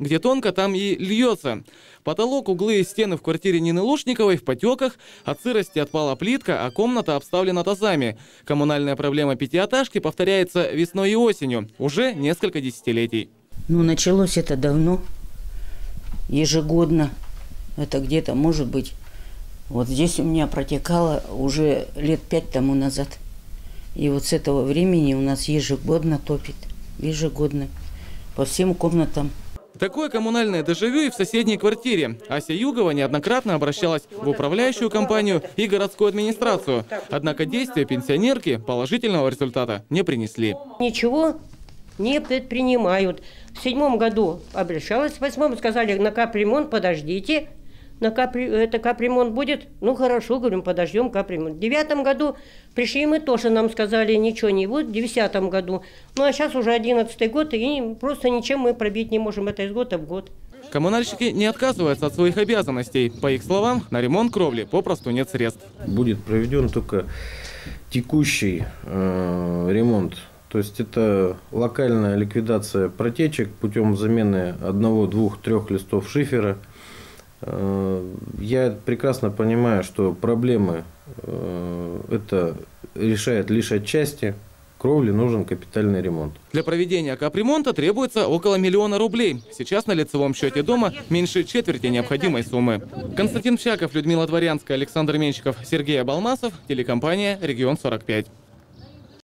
Где тонко, там и льется. Потолок, углы и стены в квартире Нины Лушниковой в потеках, от сырости отпала плитка, а комната обставлена тазами. Коммунальная проблема пятиэтажки повторяется весной и осенью, уже несколько десятилетий. Ну, началось это давно, ежегодно. Это где-то, может быть, вот здесь у меня протекало уже лет пять тому назад. И вот с этого времени у нас ежегодно топит. Ежегодно. По всем комнатам. Такое коммунальное дежавю и в соседней квартире. Ася Югова неоднократно обращалась в управляющую компанию и городскую администрацию. Однако действия пенсионерки положительного результата не принесли. Ничего не предпринимают. В седьмом году обращалась, в восьмом сказали, на капремонт подождите, на капри, это капремонт будет? Ну хорошо, говорим, подождем капремонт. В девятом году пришли мы тоже, нам сказали, ничего не будет. В десятом году. Ну а сейчас уже одиннадцатый год, и просто ничем мы пробить не можем. Это из года в год. Коммунальщики не отказываются от своих обязанностей. По их словам, на ремонт кровли попросту нет средств. Будет проведен только текущий э, ремонт. То есть это локальная ликвидация протечек путем замены одного, двух, трех листов шифера – я прекрасно понимаю, что проблемы э, это решает лишь отчасти. Кровли нужен капитальный ремонт. Для проведения капремонта требуется около миллиона рублей. Сейчас на лицевом счете дома меньше четверти необходимой суммы. Константин Пчаков, Людмила Дворянская, Александр Менщиков, Сергей Абалмасов, телекомпания «Регион 45».